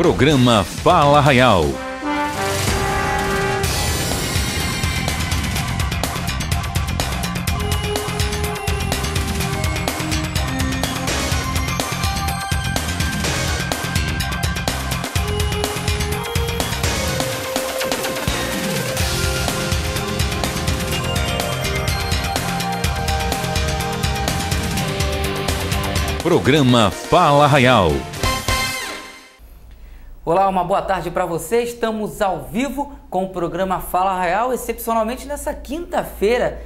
Programa Fala Arraial. Programa Fala Arraial. Olá, uma boa tarde para você. Estamos ao vivo com o programa Fala Arraial, excepcionalmente nessa quinta-feira.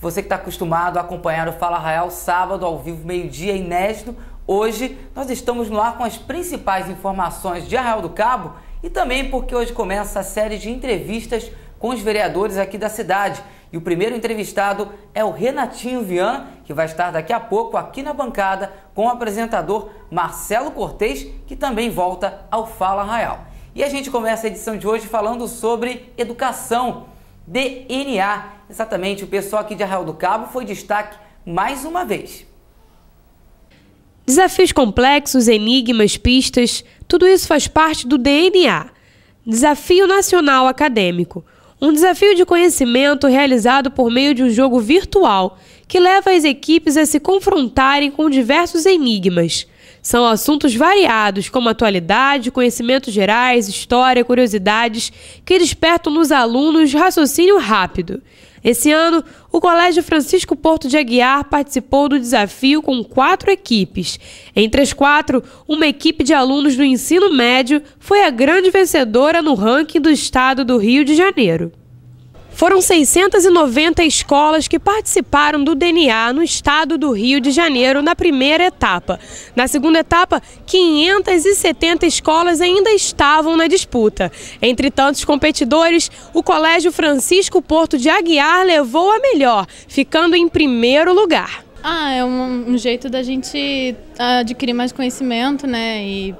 Você que está acostumado a acompanhar o Fala Arraial sábado ao vivo, meio-dia, inédito. Hoje nós estamos no ar com as principais informações de Arraial do Cabo e também porque hoje começa a série de entrevistas com os vereadores aqui da cidade. E o primeiro entrevistado é o Renatinho Viana, que vai estar daqui a pouco aqui na bancada com o apresentador Marcelo Cortez, que também volta ao Fala Arraial. E a gente começa a edição de hoje falando sobre educação, DNA. Exatamente, o pessoal aqui de Arraial do Cabo foi destaque mais uma vez. Desafios complexos, enigmas, pistas, tudo isso faz parte do DNA Desafio Nacional Acadêmico um desafio de conhecimento realizado por meio de um jogo virtual que leva as equipes a se confrontarem com diversos enigmas. São assuntos variados, como atualidade, conhecimentos gerais, história, curiosidades, que despertam nos alunos raciocínio rápido. Esse ano, o Colégio Francisco Porto de Aguiar participou do desafio com quatro equipes. Entre as quatro, uma equipe de alunos do ensino médio foi a grande vencedora no ranking do estado do Rio de Janeiro. Foram 690 escolas que participaram do DNA no estado do Rio de Janeiro na primeira etapa. Na segunda etapa, 570 escolas ainda estavam na disputa. Entre tantos competidores, o Colégio Francisco Porto de Aguiar levou a melhor, ficando em primeiro lugar. Ah, é um, jeito da gente adquirir mais conhecimento, né? E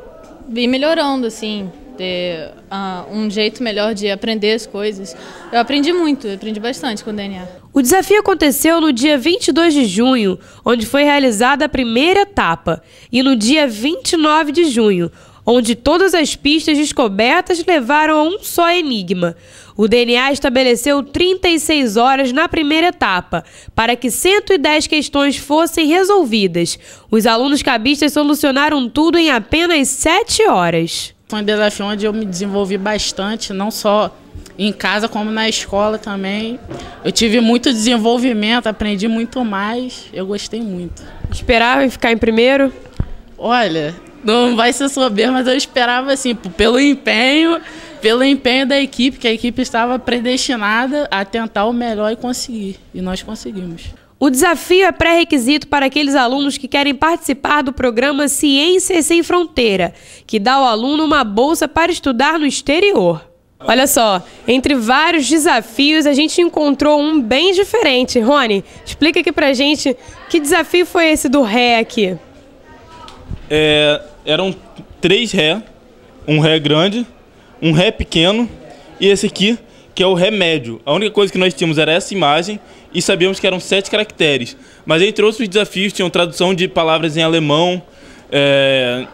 ir melhorando, assim ter uh, um jeito melhor de aprender as coisas. Eu aprendi muito, eu aprendi bastante com o DNA. O desafio aconteceu no dia 22 de junho, onde foi realizada a primeira etapa, e no dia 29 de junho, onde todas as pistas descobertas levaram a um só enigma. O DNA estabeleceu 36 horas na primeira etapa, para que 110 questões fossem resolvidas. Os alunos cabistas solucionaram tudo em apenas 7 horas. Foi um desafio onde eu me desenvolvi bastante, não só em casa como na escola também. Eu tive muito desenvolvimento, aprendi muito mais, eu gostei muito. Esperava ficar em primeiro? Olha, não vai ser soberbo, mas eu esperava assim, pelo empenho, pelo empenho da equipe, que a equipe estava predestinada a tentar o melhor e conseguir. E nós conseguimos. O desafio é pré-requisito para aqueles alunos que querem participar do programa Ciências Sem Fronteira, que dá ao aluno uma bolsa para estudar no exterior. Olha só, entre vários desafios, a gente encontrou um bem diferente. Rony, explica aqui pra gente que desafio foi esse do ré aqui. É, eram três ré, um ré grande, um ré pequeno e esse aqui, que é o ré médio. A única coisa que nós tínhamos era essa imagem e sabíamos que eram sete caracteres. Mas entre outros desafios tinham tradução de palavras em alemão, é,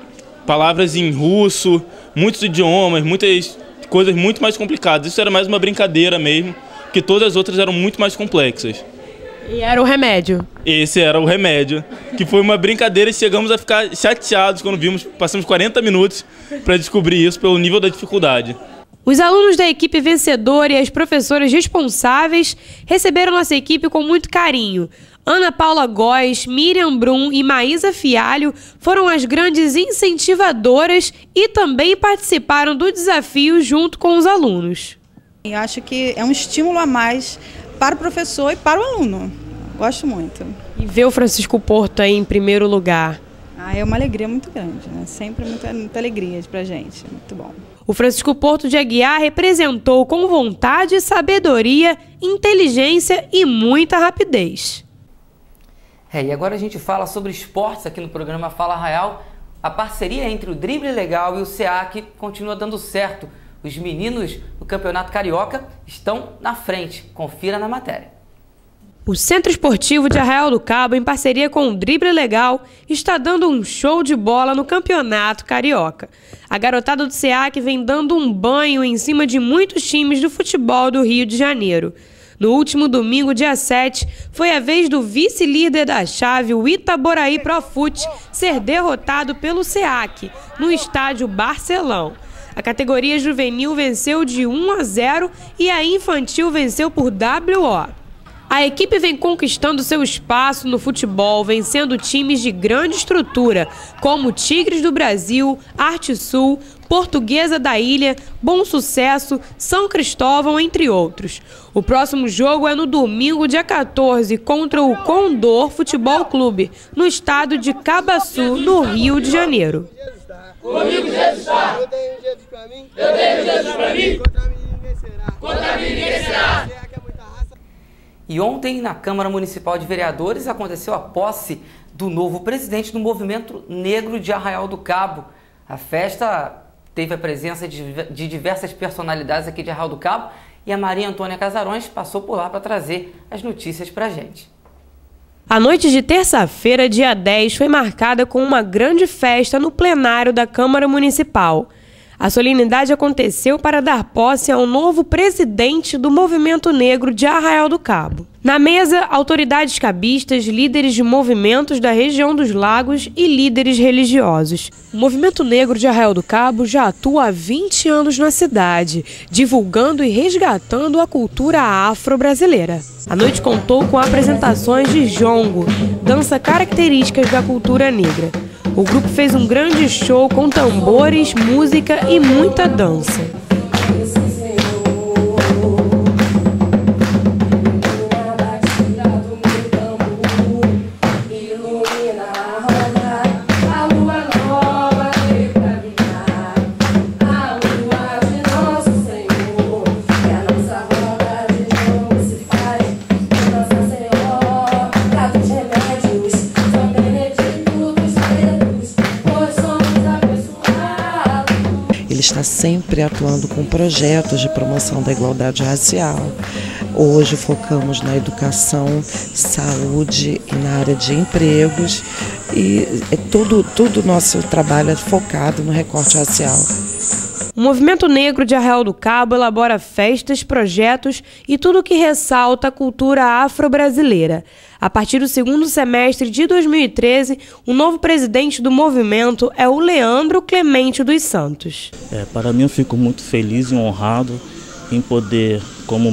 palavras em russo, muitos idiomas, muitas coisas muito mais complicadas. Isso era mais uma brincadeira mesmo, que todas as outras eram muito mais complexas. E era o remédio. Esse era o remédio, que foi uma brincadeira e chegamos a ficar chateados quando vimos, passamos 40 minutos para descobrir isso pelo nível da dificuldade. Os alunos da equipe vencedora e as professoras responsáveis receberam nossa equipe com muito carinho. Ana Paula Góes, Miriam Brum e Maísa Fialho foram as grandes incentivadoras e também participaram do desafio junto com os alunos. Eu acho que é um estímulo a mais para o professor e para o aluno. Gosto muito. E ver o Francisco Porto aí em primeiro lugar. Ah, é uma alegria muito grande, né? Sempre muita, muita alegria para gente. Muito bom. O Francisco Porto de Aguiar representou com vontade, sabedoria, inteligência e muita rapidez. É, e agora a gente fala sobre esportes aqui no programa Fala Real. A parceria entre o Drible Legal e o SEAC continua dando certo. Os meninos do Campeonato Carioca estão na frente. Confira na matéria. O Centro Esportivo de Arraial do Cabo, em parceria com o Drible Legal, está dando um show de bola no Campeonato Carioca. A garotada do SEAC vem dando um banho em cima de muitos times do futebol do Rio de Janeiro. No último domingo, dia 7, foi a vez do vice-líder da chave, o Itaboraí Profute, ser derrotado pelo SEAC, no estádio Barcelão. A categoria juvenil venceu de 1 a 0 e a infantil venceu por WO. A equipe vem conquistando seu espaço no futebol, vencendo times de grande estrutura, como Tigres do Brasil, Arte Sul, Portuguesa da Ilha, Bom Sucesso, São Cristóvão, entre outros. O próximo jogo é no domingo, dia 14, contra o Condor Futebol Clube, no estado de Cabaçu, no Rio de Janeiro. Comigo Jesus está. Eu tenho Jesus para mim. Eu tenho Jesus para mim. Contra mim ninguém será. Contra mim ninguém será. E ontem, na Câmara Municipal de Vereadores, aconteceu a posse do novo presidente do Movimento Negro de Arraial do Cabo. A festa teve a presença de, de diversas personalidades aqui de Arraial do Cabo e a Maria Antônia Casarões passou por lá para trazer as notícias para a gente. A noite de terça-feira, dia 10, foi marcada com uma grande festa no plenário da Câmara Municipal. A solenidade aconteceu para dar posse ao novo presidente do Movimento Negro de Arraial do Cabo. Na mesa, autoridades cabistas, líderes de movimentos da região dos lagos e líderes religiosos. O Movimento Negro de Arraial do Cabo já atua há 20 anos na cidade, divulgando e resgatando a cultura afro-brasileira. A noite contou com apresentações de jongo, dança características da cultura negra. O grupo fez um grande show com tambores, música e muita dança. Sempre atuando com projetos de promoção da igualdade racial. Hoje focamos na educação, saúde e na área de empregos e é tudo tudo nosso trabalho é focado no recorte racial. O Movimento Negro de Arraial do Cabo elabora festas, projetos e tudo que ressalta a cultura afro-brasileira. A partir do segundo semestre de 2013, o novo presidente do movimento é o Leandro Clemente dos Santos. É, para mim, eu fico muito feliz e honrado em poder, como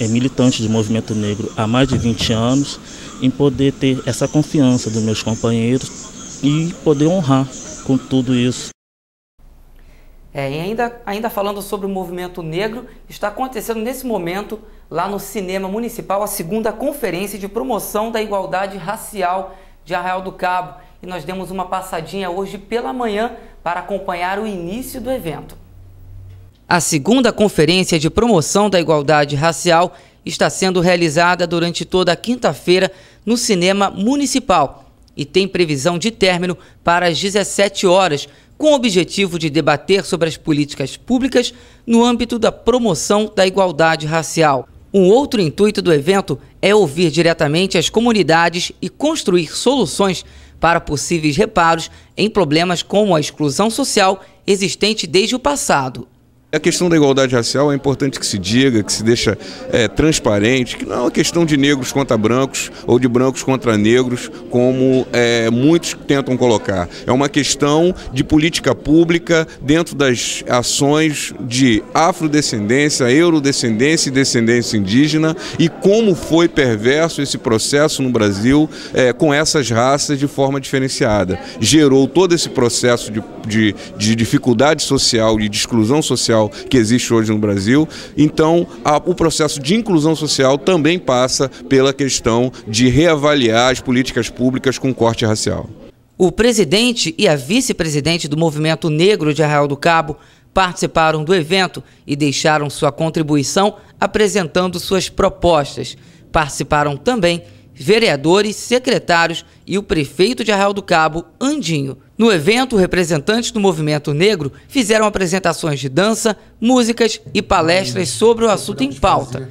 é, militante do movimento negro há mais de 20 anos, em poder ter essa confiança dos meus companheiros e poder honrar com tudo isso. É, e ainda, ainda falando sobre o movimento negro, está acontecendo nesse momento, lá no Cinema Municipal, a segunda conferência de promoção da igualdade racial de Arraial do Cabo. E nós demos uma passadinha hoje pela manhã para acompanhar o início do evento. A segunda conferência de promoção da igualdade racial está sendo realizada durante toda a quinta-feira no Cinema Municipal e tem previsão de término para as 17 horas com o objetivo de debater sobre as políticas públicas no âmbito da promoção da igualdade racial. Um outro intuito do evento é ouvir diretamente as comunidades e construir soluções para possíveis reparos em problemas como a exclusão social existente desde o passado. A questão da igualdade racial é importante que se diga, que se deixa é, transparente, que não é uma questão de negros contra brancos ou de brancos contra negros, como é, muitos tentam colocar. É uma questão de política pública dentro das ações de afrodescendência, eurodescendência e descendência indígena e como foi perverso esse processo no Brasil é, com essas raças de forma diferenciada. Gerou todo esse processo de, de, de dificuldade social e de exclusão social social que existe hoje no Brasil. Então, a, o processo de inclusão social também passa pela questão de reavaliar as políticas públicas com corte racial. O presidente e a vice-presidente do Movimento Negro de Arraial do Cabo participaram do evento e deixaram sua contribuição apresentando suas propostas. Participaram também vereadores, secretários e o prefeito de Arraial do Cabo, Andinho. No evento, representantes do movimento negro fizeram apresentações de dança, músicas e palestras sobre o assunto em pauta.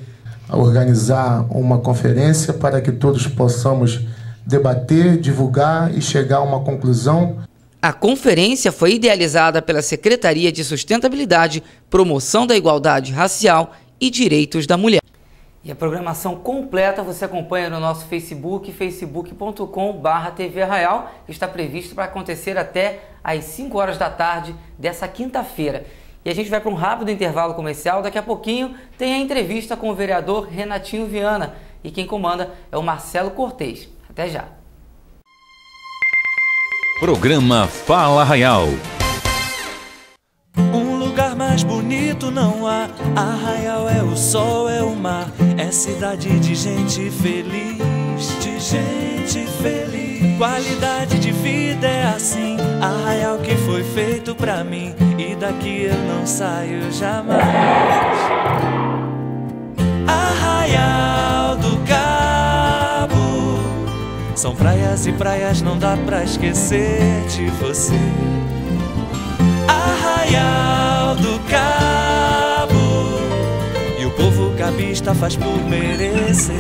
organizar uma conferência para que todos possamos debater, divulgar e chegar a uma conclusão. A conferência foi idealizada pela Secretaria de Sustentabilidade, Promoção da Igualdade Racial e Direitos da Mulher. E a programação completa você acompanha no nosso Facebook, facebook.com.br TV Arraial, que está previsto para acontecer até às 5 horas da tarde dessa quinta-feira. E a gente vai para um rápido intervalo comercial. Daqui a pouquinho tem a entrevista com o vereador Renatinho Viana. E quem comanda é o Marcelo Cortez. Até já. Programa Fala Arraial. Um lugar mais bonito não há. Arraial é o sol, é o mar. É cidade de gente feliz, de gente feliz. Qualidade de vida é assim. Arraial que foi feito pra mim. E daqui eu não saio jamais. Arraial do Cabo. São praias e praias, não dá pra esquecer de você. Cabista faz por merecer.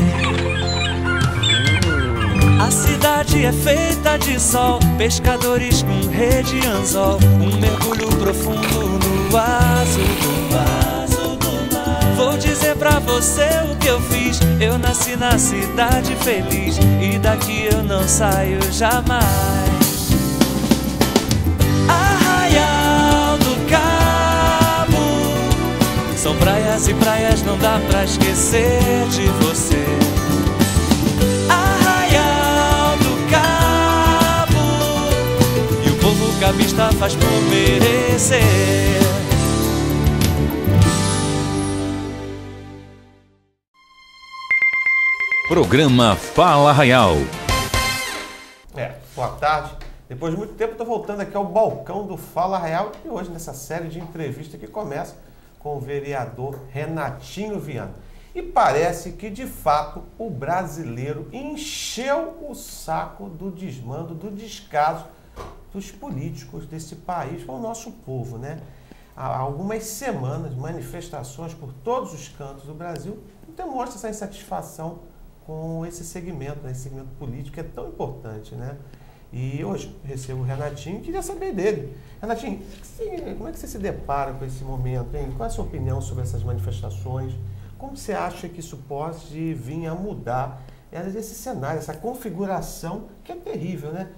A cidade é feita de sol, pescadores com rede anzol, um mergulho profundo no azul do mar. Vou dizer pra você o que eu fiz. Eu nasci na cidade feliz e daqui eu não saio jamais. São praias e praias, não dá pra esquecer de você. Arraial do Cabo e o povo cabista faz por merecer. Programa Fala Arraial. É, boa tarde. Depois de muito tempo, estou voltando aqui ao balcão do Fala Real e hoje nessa série de entrevistas que começa com o vereador Renatinho Viana. E parece que, de fato, o brasileiro encheu o saco do desmando, do descaso dos políticos desse país com o nosso povo, né? Há algumas semanas, manifestações por todos os cantos do Brasil demonstram essa insatisfação com esse segmento, né? esse segmento político que é tão importante, né? E hoje recebo o Renatinho e queria saber dele. Renatinho, como é que você se depara com esse momento? Hein? Qual é a sua opinião sobre essas manifestações? Como você acha que isso pode vir a mudar esse cenário, essa configuração que é terrível, né?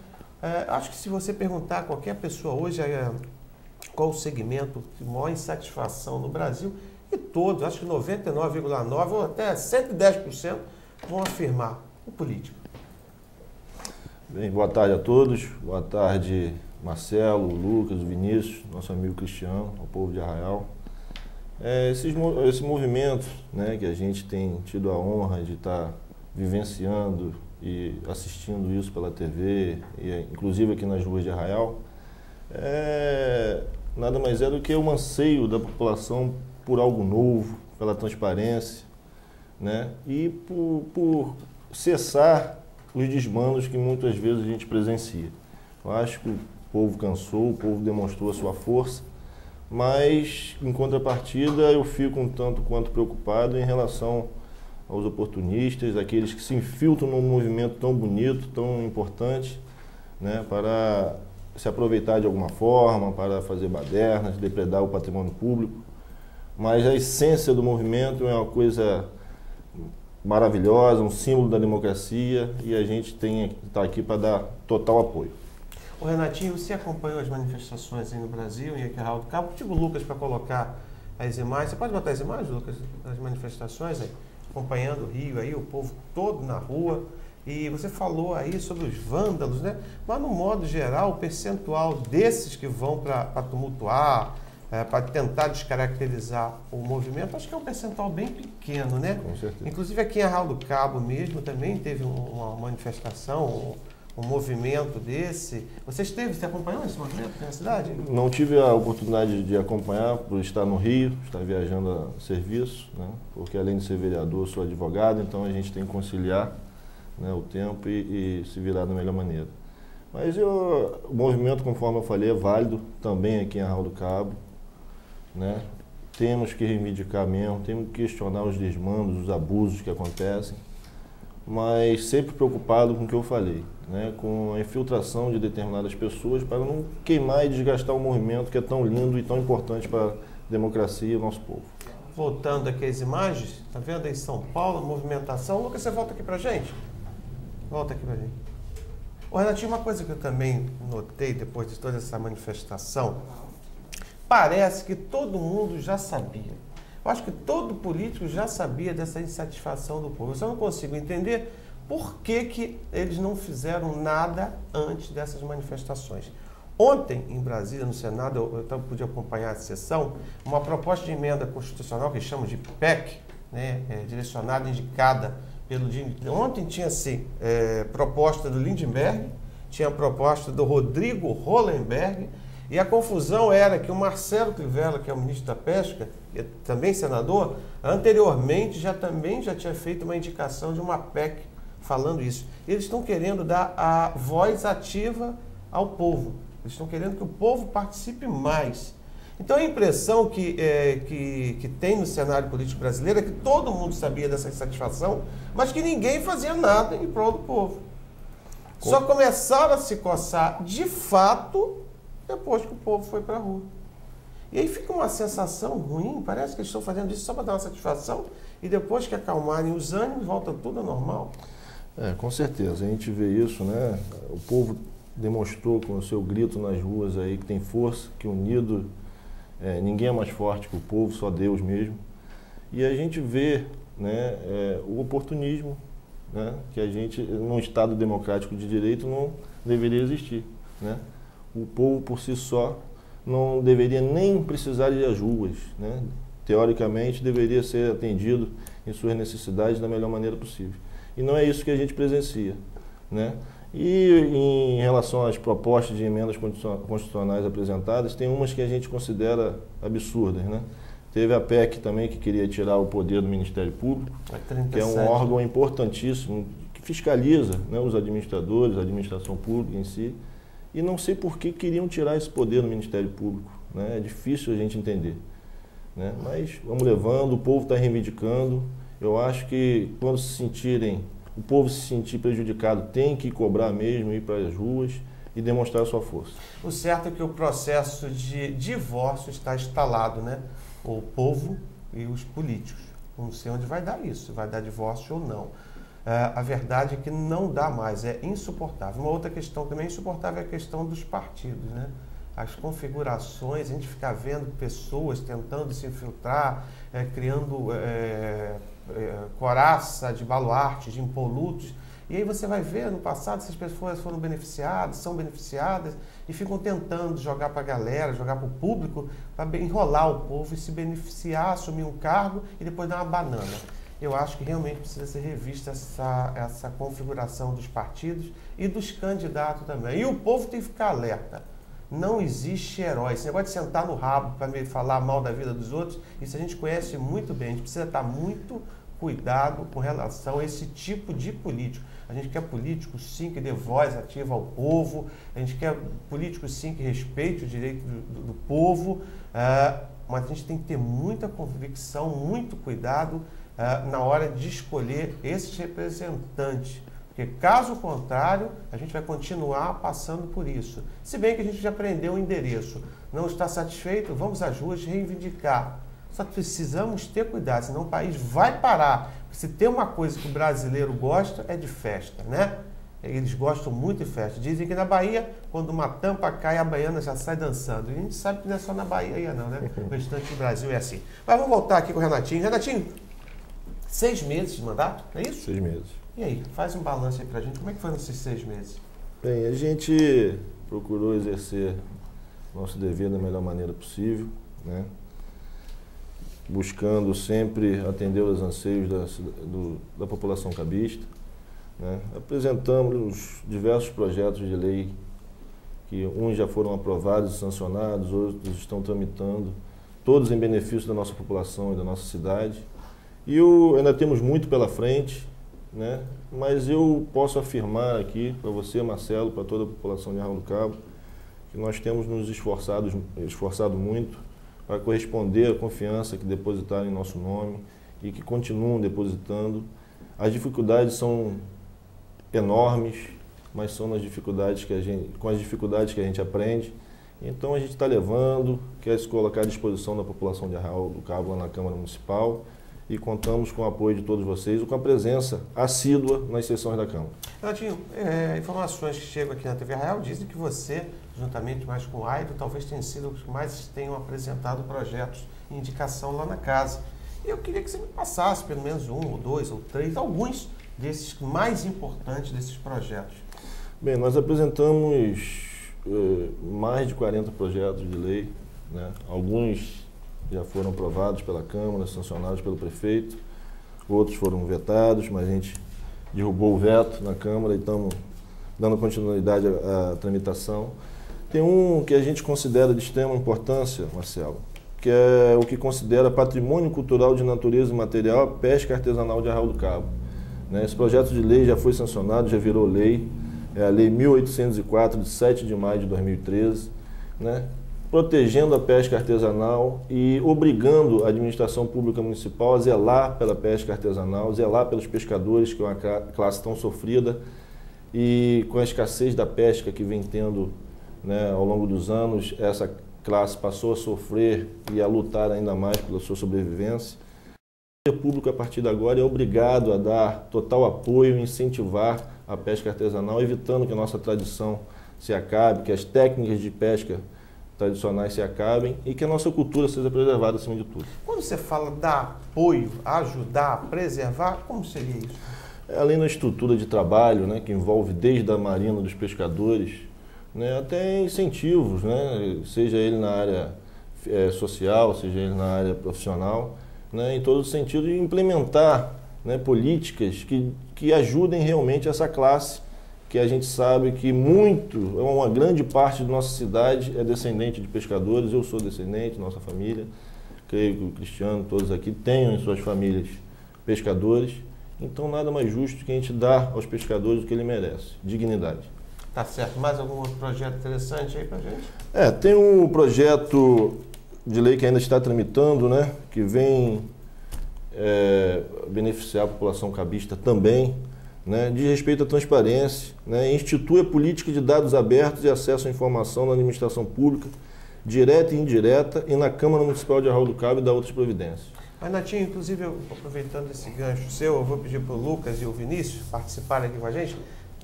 É, acho que se você perguntar a qualquer pessoa hoje é, qual o segmento de maior insatisfação no Brasil, e todos, acho que 99,9% ou até 110% vão afirmar o político. Bem, boa tarde a todos. Boa tarde, Marcelo, Lucas, Vinícius, nosso amigo Cristiano, ao povo de Arraial. É, esses, esse movimento né, que a gente tem tido a honra de estar tá vivenciando e assistindo isso pela TV, e inclusive aqui nas ruas de Arraial, é, nada mais é do que um anseio da população por algo novo, pela transparência, né? e por, por cessar os desmandos que muitas vezes a gente presencia. Eu acho que o povo cansou, o povo demonstrou a sua força, mas em contrapartida eu fico um tanto quanto preocupado em relação aos oportunistas, aqueles que se infiltram num movimento tão bonito, tão importante, né, para se aproveitar de alguma forma, para fazer badernas, depredar o patrimônio público. Mas a essência do movimento é uma coisa maravilhosa, um símbolo da democracia e a gente está aqui para dar total apoio. O Renatinho, você acompanhou as manifestações aí no Brasil, em Aquerral do Cabo? O Lucas para colocar as imagens. Você pode botar as imagens, Lucas, das manifestações aí? Acompanhando o Rio aí, o povo todo na rua. E você falou aí sobre os vândalos, né? Mas no modo geral, o percentual desses que vão para tumultuar, é, para tentar descaracterizar o movimento, acho que é um percentual bem pequeno, né? Com certeza. Inclusive aqui em Arral do Cabo mesmo também teve uma manifestação, um, um movimento desse. Você esteve, você acompanhou esse movimento na cidade? Não tive a oportunidade de acompanhar por estar no Rio, estar viajando a serviço, né? porque além de ser vereador, sou advogado, então a gente tem que conciliar né, o tempo e, e se virar da melhor maneira. Mas eu, o movimento, conforme eu falei, é válido também aqui em Arral do Cabo. Né? temos que reivindicar mesmo, temos que questionar os desmandos, os abusos que acontecem, mas sempre preocupado com o que eu falei, né? com a infiltração de determinadas pessoas para não queimar e desgastar o movimento que é tão lindo e tão importante para a democracia e o nosso povo. Voltando aqui às imagens, tá vendo aí São Paulo, movimentação. Lucas, você volta aqui pra gente? Volta aqui pra gente. Ô, Renatinho, uma coisa que eu também notei depois de toda essa manifestação, parece que todo mundo já sabia. Eu acho que todo político já sabia dessa insatisfação do povo. Eu só não consigo entender por que, que eles não fizeram nada antes dessas manifestações. Ontem, em Brasília, no Senado, eu, eu pude acompanhar a sessão, uma proposta de emenda constitucional que chamam de PEC, né, é, direcionada, indicada pelo... Ontem tinha-se é, proposta do Lindenberg, tinha proposta do Rodrigo Hollenberg, e a confusão era que o Marcelo Crivella, que é o ministro da Pesca, e também senador, anteriormente já também já tinha feito uma indicação de uma PEC falando isso. Eles estão querendo dar a voz ativa ao povo. Eles estão querendo que o povo participe mais. Então a impressão que, é, que, que tem no cenário político brasileiro é que todo mundo sabia dessa insatisfação, mas que ninguém fazia nada em prol do povo. Só começaram a se coçar de fato depois que o povo foi para a rua. E aí fica uma sensação ruim, parece que eles estão fazendo isso só para dar uma satisfação, e depois que acalmarem os ânimos, volta tudo ao normal. É, com certeza, a gente vê isso, né? O povo demonstrou com o seu grito nas ruas aí que tem força, que unido é, ninguém é mais forte que o povo, só Deus mesmo. E a gente vê né, é, o oportunismo, né, que a gente, num Estado democrático de direito, não deveria existir. Né? O povo por si só não deveria nem precisar de as ruas. Né? Teoricamente, deveria ser atendido em suas necessidades da melhor maneira possível. E não é isso que a gente presencia. Né? E em relação às propostas de emendas constitucionais apresentadas, tem umas que a gente considera absurdas. Né? Teve a PEC também que queria tirar o poder do Ministério Público, que é um órgão importantíssimo, que fiscaliza né, os administradores, a administração pública em si. E não sei por que queriam tirar esse poder do Ministério Público. Né? É difícil a gente entender. Né? Mas vamos levando, o povo está reivindicando. Eu acho que quando se sentirem o povo se sentir prejudicado tem que cobrar mesmo, ir para as ruas e demonstrar a sua força. O certo é que o processo de divórcio está instalado, né? O povo e os políticos. Não sei onde vai dar isso, vai dar divórcio ou não. É, a verdade é que não dá mais, é insuportável. Uma outra questão também insuportável é a questão dos partidos, né? As configurações, a gente fica vendo pessoas tentando se infiltrar, é, criando é, é, coraça de baluarte, de impolutos. E aí você vai ver, no passado, essas pessoas foram beneficiadas, são beneficiadas e ficam tentando jogar para a galera, jogar para o público, para enrolar o povo e se beneficiar, assumir um cargo e depois dar uma banana. Eu acho que realmente precisa ser revista essa, essa configuração dos partidos e dos candidatos também. E o povo tem que ficar alerta. Não existe herói. Esse negócio de sentar no rabo para falar mal da vida dos outros, isso a gente conhece muito bem. A gente precisa estar muito cuidado com relação a esse tipo de político. A gente quer político, sim, que dê voz ativa ao povo, a gente quer político, sim, que respeite o direito do, do, do povo, uh, mas a gente tem que ter muita convicção, muito cuidado uh, na hora de escolher esses representantes. Porque, caso contrário, a gente vai continuar passando por isso. Se bem que a gente já aprendeu o endereço. Não está satisfeito? Vamos às ruas reivindicar só precisamos ter cuidado, senão o país vai parar. Se tem uma coisa que o brasileiro gosta, é de festa, né? Eles gostam muito de festa. Dizem que na Bahia, quando uma tampa cai, a baiana já sai dançando. E a gente sabe que não é só na Bahia, não, né? O restante do Brasil é assim. Mas vamos voltar aqui com o Renatinho. Renatinho, seis meses de mandato, é isso? Seis meses. E aí, faz um balanço aí pra gente. Como é que foram esses seis meses? Bem, a gente procurou exercer nosso dever da melhor maneira possível, né? buscando sempre atender os anseios da, do, da população cabista. Né? Apresentamos diversos projetos de lei, que uns já foram aprovados e sancionados, outros estão tramitando, todos em benefício da nossa população e da nossa cidade. E ainda temos muito pela frente, né? mas eu posso afirmar aqui para você, Marcelo, para toda a população de Arrão do Cabo, que nós temos nos esforçado, esforçado muito para corresponder à confiança que depositaram em nosso nome e que continuam depositando. As dificuldades são enormes, mas são nas dificuldades que a gente, com as dificuldades que a gente aprende. Então a gente está levando, quer se colocar à disposição da população de Arraial do Cabo lá na Câmara Municipal e contamos com o apoio de todos vocês e com a presença assídua nas sessões da Câmara. Renatinho, é, informações que chegam aqui na TV Arraial dizem que você, juntamente mais com o Aido, talvez tenha sido os que mais tenham apresentado projetos e indicação lá na casa. Eu queria que você me passasse pelo menos um, ou dois, ou três, alguns desses mais importantes desses projetos. Bem, nós apresentamos eh, mais de 40 projetos de lei, né? alguns já foram aprovados pela Câmara, sancionados pelo prefeito, outros foram vetados, mas a gente derrubou o veto na Câmara e estamos dando continuidade à, à tramitação. Tem um que a gente considera de extrema importância, Marcelo, que é o que considera patrimônio cultural de natureza material a pesca artesanal de Arraial do Cabo. Né? Esse projeto de lei já foi sancionado, já virou lei, é a Lei 1804, de 7 de maio de 2013, né? Protegendo a pesca artesanal e obrigando a administração pública municipal a zelar pela pesca artesanal, zelar pelos pescadores, que é uma classe tão sofrida, e com a escassez da pesca que vem tendo né, ao longo dos anos, essa classe passou a sofrer e a lutar ainda mais pela sua sobrevivência. O público, a partir de agora, é obrigado a dar total apoio e incentivar a pesca artesanal, evitando que a nossa tradição se acabe, que as técnicas de pesca tradicionais se acabem e que a nossa cultura seja preservada acima de tudo. Quando você fala dar apoio, ajudar, preservar, como seria isso? É, além da estrutura de trabalho, né, que envolve desde a marina dos pescadores, né, até incentivos, né, seja ele na área é, social, seja ele na área profissional, né, em todo sentido de implementar né, políticas que, que ajudem realmente essa classe que a gente sabe que muito, uma grande parte da nossa cidade é descendente de pescadores, eu sou descendente, nossa família, creio que o Cristiano, todos aqui tenham em suas famílias pescadores, então nada mais justo que a gente dar aos pescadores o que ele merece, dignidade. Tá certo. Mais algum outro projeto interessante aí pra gente? É, tem um projeto de lei que ainda está tramitando, né, que vem é, beneficiar a população cabista também, né, diz respeito à transparência, né, institui a política de dados abertos e acesso à informação na administração pública, direta e indireta, e na Câmara Municipal de Arraio do Cabo e da outras providências. Mas, Natinho, inclusive, eu, aproveitando esse gancho seu, eu vou pedir para o Lucas e o Vinícius participarem aqui com a gente.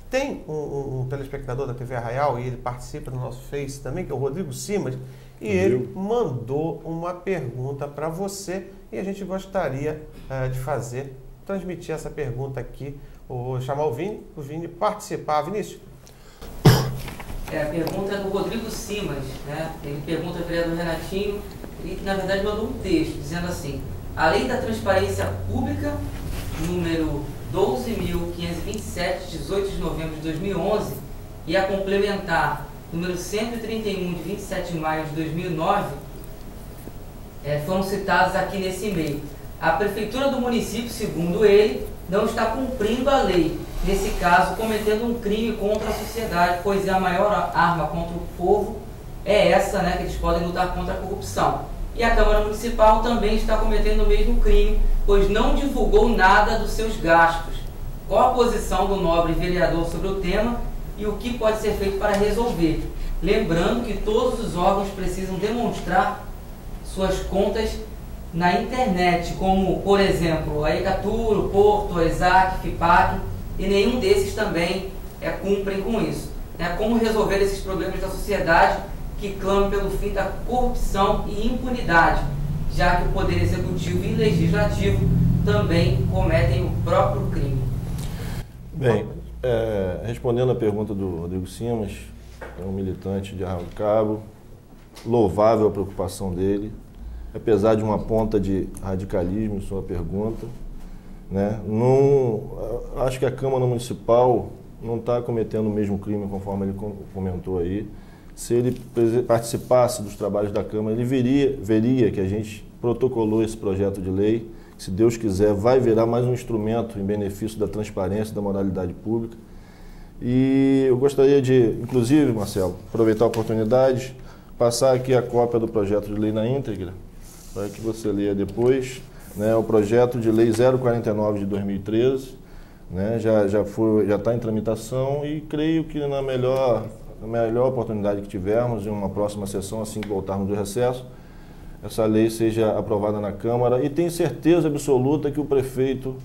Tem um, um, um, telespectador da TV Arraial, e ele participa no nosso Face também, que é o Rodrigo Simas, e ele mandou uma pergunta para você, e a gente gostaria uh, de fazer, transmitir essa pergunta aqui Vou chamar o Vini, o Vini participar. Vinícius. É, a pergunta é do Rodrigo Simas, né? Ele pergunta ao vereador Renatinho, ele na verdade mandou um texto dizendo assim, a lei da transparência pública, número 12.527, 18 de novembro de 2011, e a complementar, número 131, de 27 de maio de 2009, é, foram citados aqui nesse e-mail. A prefeitura do município, segundo ele, não está cumprindo a lei, nesse caso cometendo um crime contra a sociedade, pois é a maior arma contra o povo é essa, né, que eles podem lutar contra a corrupção. E a Câmara Municipal também está cometendo o mesmo crime, pois não divulgou nada dos seus gastos. Qual a posição do nobre vereador sobre o tema e o que pode ser feito para resolver? Lembrando que todos os órgãos precisam demonstrar suas contas na internet, como, por exemplo, a Ecatur, o Porto, a Isaac, FIPAC, e nenhum desses também é, cumprem com isso. Né? Como resolver esses problemas da sociedade que clama pelo fim da corrupção e impunidade, já que o Poder Executivo e Legislativo também cometem o próprio crime? Bem, é, respondendo à pergunta do Rodrigo Simas, é um militante de Arraio do Cabo, louvável a preocupação dele, apesar de uma ponta de radicalismo sua pergunta. Né? Não, acho que a Câmara Municipal não está cometendo o mesmo crime, conforme ele comentou aí. Se ele participasse dos trabalhos da Câmara, ele veria, veria que a gente protocolou esse projeto de lei, que, se Deus quiser, vai virar mais um instrumento em benefício da transparência e da moralidade pública. E eu gostaria de, inclusive, Marcelo, aproveitar a oportunidade passar aqui a cópia do projeto de lei na íntegra, para que você leia depois. Né, o projeto de lei 049 de 2013, né, já já foi já está em tramitação e creio que na melhor na melhor oportunidade que tivermos em uma próxima sessão assim que voltarmos do recesso essa lei seja aprovada na Câmara e tenho certeza absoluta que o prefeito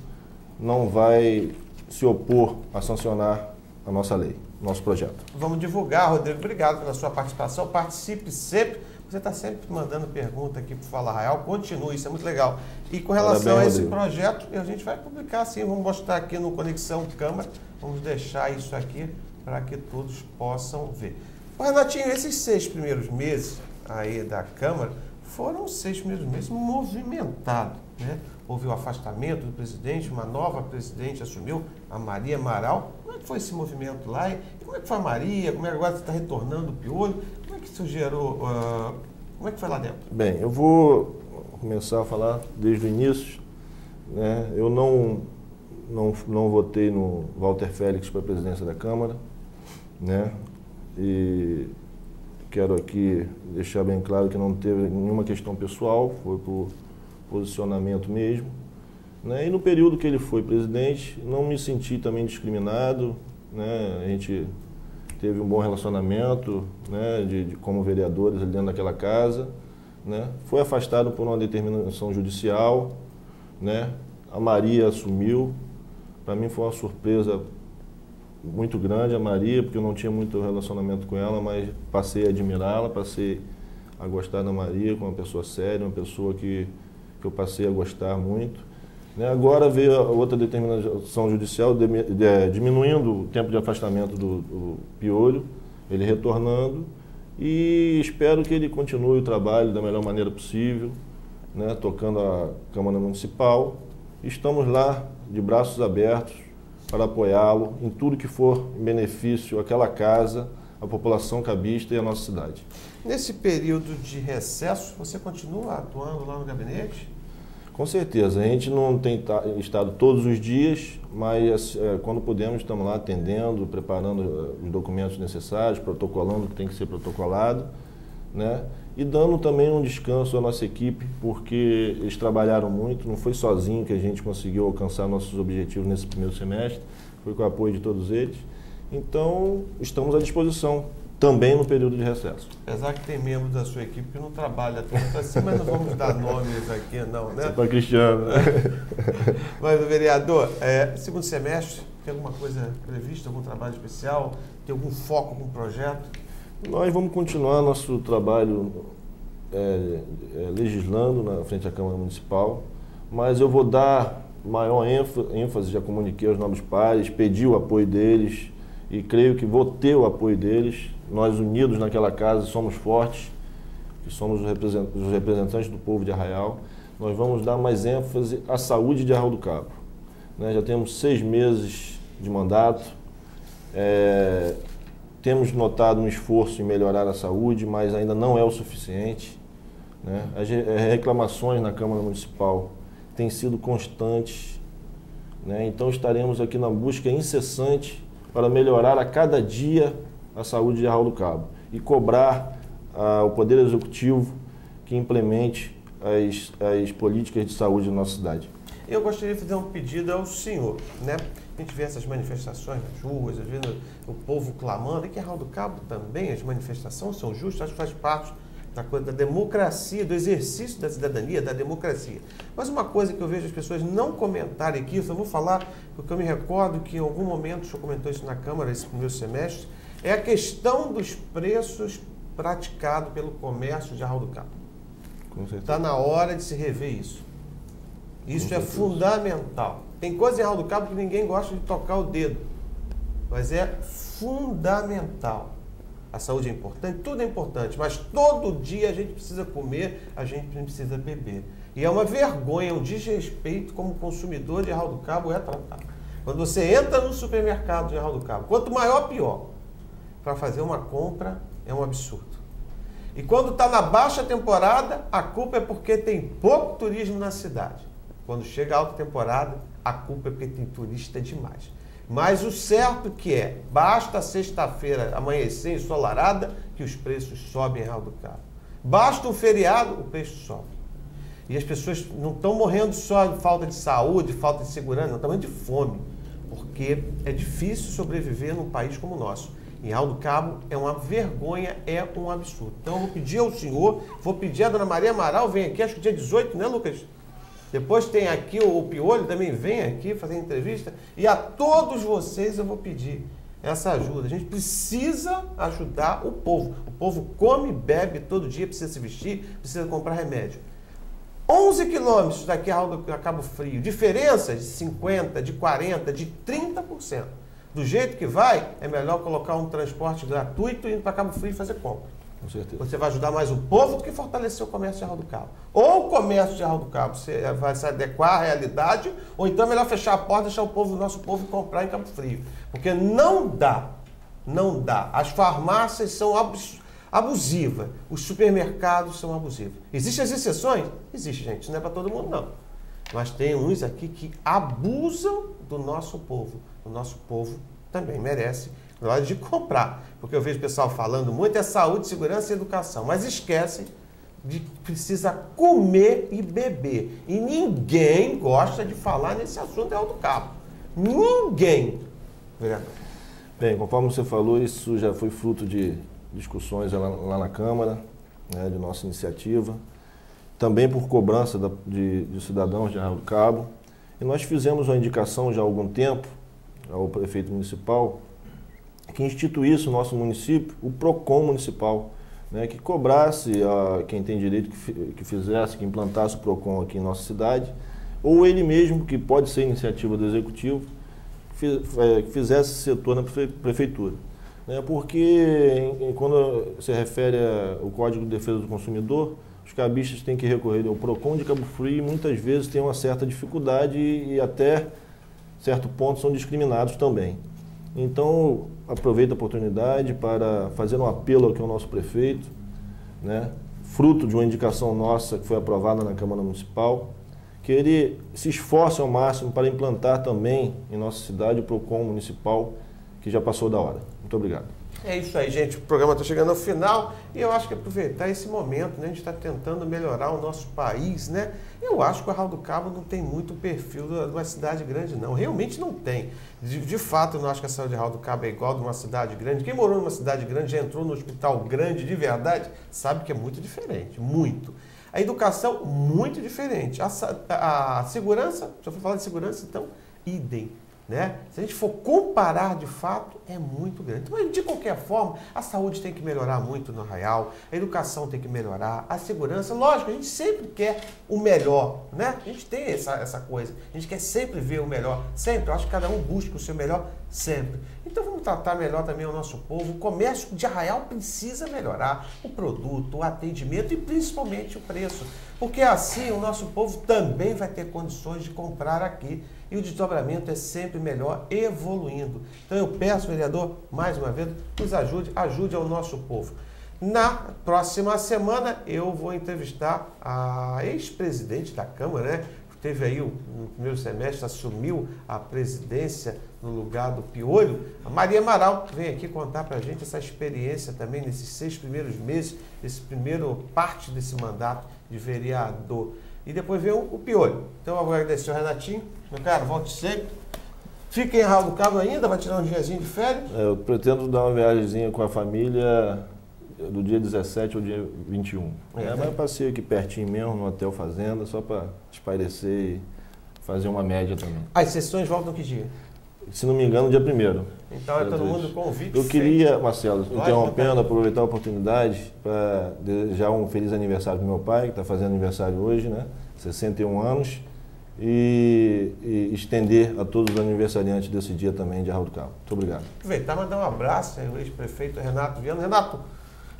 não vai se opor a sancionar a nossa lei, nosso projeto. Vamos divulgar, Rodrigo. Obrigado pela sua participação. Participe sempre. Você está sempre mandando pergunta aqui para o Fala Real. Continue, isso é muito legal. E com relação Parabéns, a esse Rodrigo. projeto, a gente vai publicar sim. Vamos mostrar aqui no Conexão Câmara. Vamos deixar isso aqui para que todos possam ver. Ô, Renatinho, esses seis primeiros meses aí da Câmara foram seis primeiros meses movimentados. Né? Houve o afastamento do presidente, uma nova presidente assumiu, a Maria Amaral. Como é que foi esse movimento lá? E como é que foi a Maria? Como é que agora está retornando o piolho? Como é que isso gerou? ah, como é que foi lá dentro? Bem, eu vou começar a falar desde o início. Né? Eu não, não, não votei no Walter Félix para a presidência da Câmara. Né? E quero aqui deixar bem claro que não teve nenhuma questão pessoal, foi por posicionamento mesmo. Né? E no período que ele foi presidente, não me senti também discriminado. Né? A gente teve um bom relacionamento né? de, de- como vereadores ali dentro daquela casa. Né? Foi afastado por uma determinação judicial. Né? A Maria assumiu. Para mim foi uma surpresa muito grande a Maria, porque eu não tinha muito relacionamento com ela, mas passei a admirá-la, passei a gostar da Maria como uma pessoa séria, uma pessoa que, que eu passei a gostar muito. Né? Agora veio a outra determinação judicial de- diminuindo o tempo de afastamento do, do Piolho, ele retornando, e espero que ele continue o trabalho da melhor maneira possível, né? tocando a Câmara Municipal. Estamos lá de braços abertos para apoiá-lo em tudo que for em benefício àquela casa, à população cabista e à nossa cidade. Nesse período de recesso, você continua atuando lá no gabinete? Com certeza, a gente não tem ta- estado todos os dias, mas eh, quando podemos estamos lá atendendo, preparando eh, os documentos necessários, protocolando o que tem que ser protocolado, né? E dando também um descanso à nossa equipe, porque eles trabalharam muito, não foi sozinho que a gente conseguiu alcançar nossos objetivos nesse primeiro semestre, foi com o apoio de todos eles. Então, estamos à disposição também no período de recesso. Apesar que tem membros da sua equipe que não trabalham tanto assim, mas não vamos dar nomes aqui, não, né? Para Cristiano. né? Mas, vereador, é, segundo semestre, tem alguma coisa prevista, algum trabalho especial? Tem algum foco com o projeto? Nós vamos continuar nosso trabalho é, é, legislando na frente da Câmara Municipal, mas eu vou dar maior ênfa- ênfase, já comuniquei aos novos pares, pedi o apoio deles e creio que vou ter o apoio deles. Nós unidos naquela casa somos fortes, que somos os represen- os representantes do povo de Arraial. Nós vamos dar mais ênfase à saúde de Arraial do Cabo. né? Já temos seis meses de mandato, é, temos notado um esforço em melhorar a saúde, mas ainda não é o suficiente. né? As eh, reclamações na Câmara Municipal têm sido constantes, né? então estaremos aqui na busca incessante para melhorar a cada dia a saúde de Arraial do Cabo e cobrar ah, o Poder Executivo que implemente as, as políticas de saúde na nossa cidade. Eu gostaria de fazer um pedido ao senhor, né? A gente vê essas manifestações nas ruas, às vezes o povo clamando, e que Raul do Cabo também, as manifestações são justas, acho que faz parte da coisa da democracia, do exercício da cidadania, da democracia. Mas uma coisa que eu vejo as pessoas não comentarem aqui, eu só vou falar porque eu me recordo que em algum momento o senhor comentou isso na Câmara esse primeiro semestre, é a questão dos preços praticados pelo comércio de Arral do Cabo. Está na hora de se rever isso. Isso é fundamental. Tem coisa em Arral do Cabo que ninguém gosta de tocar o dedo, mas é fundamental. A saúde é importante, tudo é importante, mas todo dia a gente precisa comer, a gente precisa beber. E é uma vergonha, um desrespeito como consumidor de Arral do Cabo é tratado. Quando você entra no supermercado de Arral do Cabo, quanto maior, pior. Para fazer uma compra é um absurdo. E quando está na baixa temporada, a culpa é porque tem pouco turismo na cidade. Quando chega a alta temporada, a culpa é porque tem turista demais. Mas o certo que é, basta sexta-feira amanhecer ensolarada que os preços sobem em Real do Cabo. Basta um feriado, o preço sobe. E as pessoas não estão morrendo só de falta de saúde, falta de segurança, estão morrendo de fome. Porque é difícil sobreviver num país como o nosso. Em Real do Cabo é uma vergonha, é um absurdo. Então eu vou pedir ao senhor, vou pedir à dona Maria Amaral, vem aqui, acho que dia 18, né, Lucas? Depois tem aqui o, o Piolho, também vem aqui fazer entrevista. E a todos vocês eu vou pedir essa ajuda. A gente precisa ajudar o povo. O povo come, bebe todo dia, precisa se vestir, precisa comprar remédio. 11 quilômetros daqui a Cabo Frio, diferença de 50, de 40, de 30%. Do jeito que vai, é melhor colocar um transporte gratuito indo para Cabo Frio e fazer compra. Com certeza. Você vai ajudar mais o povo do que fortalecer o comércio de Arral do Cabo. Ou o comércio de Arral do Cabo você vai se adequar à realidade, ou então é melhor fechar a porta e deixar o povo, o nosso povo comprar em Cabo Frio. Porque não dá, não dá. As farmácias são abusivas, os supermercados são abusivos. Existem as exceções? Existe, gente. Isso não é para todo mundo, não. Mas tem uns aqui que abusam do nosso povo. O nosso povo também merece na hora de comprar. Porque eu vejo o pessoal falando muito é saúde, segurança e educação, mas esquece de que precisa comer e beber. E ninguém gosta de falar nesse assunto é o do cabo. Ninguém. Vereador. Bem, conforme você falou, isso já foi fruto de discussões lá, lá na Câmara, né, de nossa iniciativa, também por cobrança da, de, de cidadãos de Arraial do Cabo. E nós fizemos uma indicação já há algum tempo ao prefeito municipal que instituísse no nosso município o PROCON municipal, né, que cobrasse a quem tem direito que, que fizesse, que implantasse o PROCON aqui em nossa cidade, ou ele mesmo, que pode ser iniciativa do executivo, é, que fizesse esse setor na prefeitura. Né, porque quando se refere ao Código de Defesa do Consumidor, os cabistas têm que recorrer ao PROCON de Cabo Frio e muitas vezes têm uma certa dificuldade e até certo ponto são discriminados também. Então, aproveito a oportunidade para fazer um apelo aqui ao nosso prefeito, né, fruto de uma indicação nossa que foi aprovada na Câmara Municipal, que ele se esforce ao máximo para implantar também em nossa cidade o PROCON municipal, que já passou da hora. Muito obrigado. É isso aí, gente. O programa está chegando ao final e eu acho que aproveitar esse momento, né? A gente está tentando melhorar o nosso país, né? Eu acho que o Arral do Cabo não tem muito perfil de uma cidade grande, não. Realmente não tem. De, de fato, eu não acho que a saúde de Arral do Cabo é igual de uma cidade grande. Quem morou numa cidade grande, já entrou no hospital grande de verdade, sabe que é muito diferente. Muito. A educação, muito diferente. A, a segurança, já fui falar de segurança, então, idem. Né? Se a gente for comparar de fato, é muito grande. Mas de qualquer forma, a saúde tem que melhorar muito no Arraial, a educação tem que melhorar, a segurança, lógico, a gente sempre quer o melhor, né? A gente tem essa, essa coisa, a gente quer sempre ver o melhor, sempre. Eu acho que cada um busca o seu melhor sempre. Então vamos tratar melhor também o nosso povo. O comércio de Arraial precisa melhorar o produto, o atendimento e principalmente o preço. Porque assim o nosso povo também vai ter condições de comprar aqui e o desdobramento é sempre melhor, evoluindo. Então eu peço, vereador, mais uma vez, nos ajude, ajude ao nosso povo. Na próxima semana eu vou entrevistar a ex-presidente da Câmara, né? Teve aí no primeiro semestre, assumiu a presidência no lugar do Piolho, a Maria Amaral, que vem aqui contar para a gente essa experiência também nesses seis primeiros meses, esse primeiro parte desse mandato de vereador. E depois vem o, o Piolho. Então eu vou agradecer ao Renatinho, meu cara, volte sempre. Fica em Raul do Cabo ainda, vai tirar um diazinho de férias? É, eu pretendo dar uma viagemzinha com a família do dia 17 ao dia 21. É, é mas eu passei aqui pertinho mesmo, no Hotel Fazenda, só para espairecer e fazer uma média também. As sessões voltam que dia? Se não me engano, dia 1 Então é todo mundo convite. Eu queria, Marcelo, interrompendo, aproveitar a oportunidade para desejar um feliz aniversário para meu pai, que está fazendo aniversário hoje, né? 61 anos e, e, estender a todos os aniversariantes desse dia também de Arraio do Cabo. Muito obrigado. Aproveitar mandar um abraço ao ex-prefeito Renato Viana. Renato,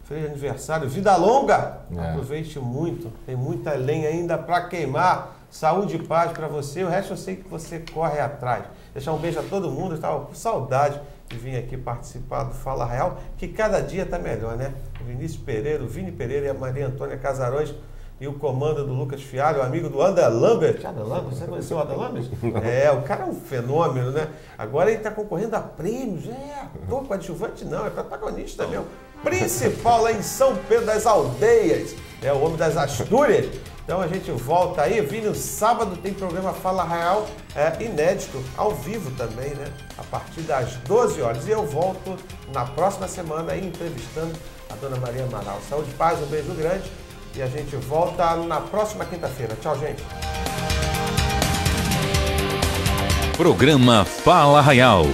feliz aniversário, vida longa! É. Aproveite muito, tem muita lenha ainda para queimar. Saúde e paz para você, o resto eu sei que você corre atrás. Deixar um beijo a todo mundo, estava com saudade de vir aqui participar do Fala Real, que cada dia está melhor, né? O Vinícius Pereira, o Vini Pereira e a Maria Antônia Casarões e o comando do Lucas Fialho, o amigo do Ander Lambert. Ander Lambert, você conheceu o Ander Lambert? É, o cara é um fenômeno, né? Agora ele está concorrendo a prêmios. É, ator coadjuvante não, é protagonista mesmo. Principal lá em São Pedro das Aldeias. É o homem das Astúrias. Então a gente volta aí. Vi no sábado tem programa Fala Real é, inédito, ao vivo também, né? A partir das 12 horas. E eu volto na próxima semana aí entrevistando a dona Maria Amaral. Saúde, paz, um beijo grande. E a gente volta na próxima quinta-feira. Tchau, gente. Programa Fala Real.